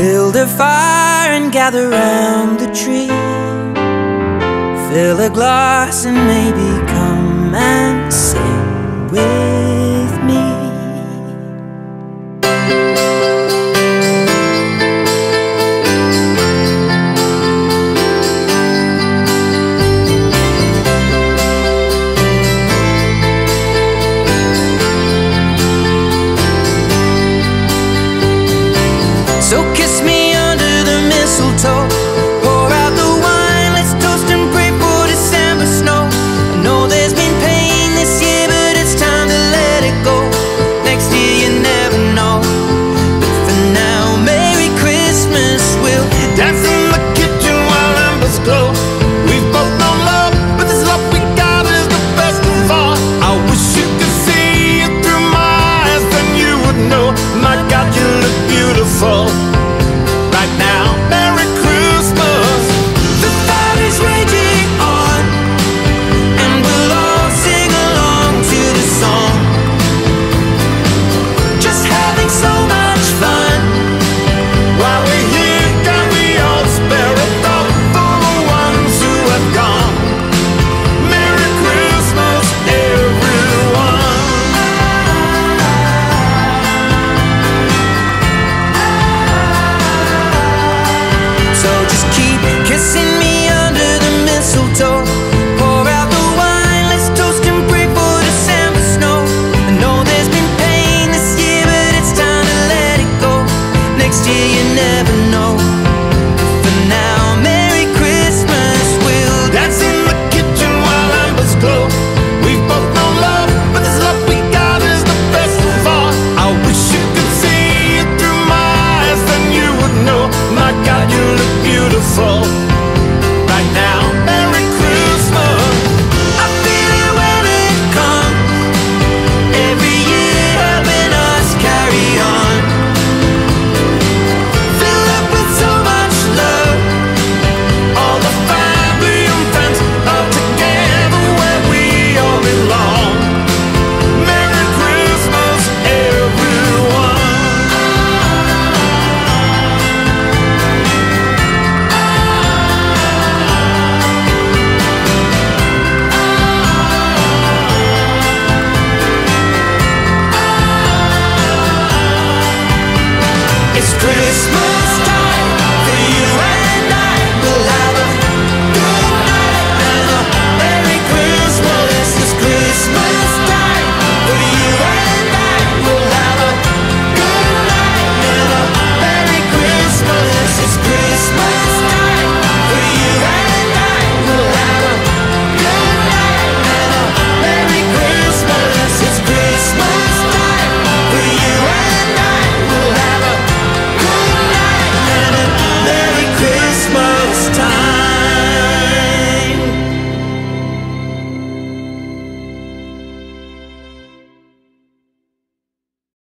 Build a fire and gather round the tree. Fill a glass and maybe come and sing with My God, you look beautiful.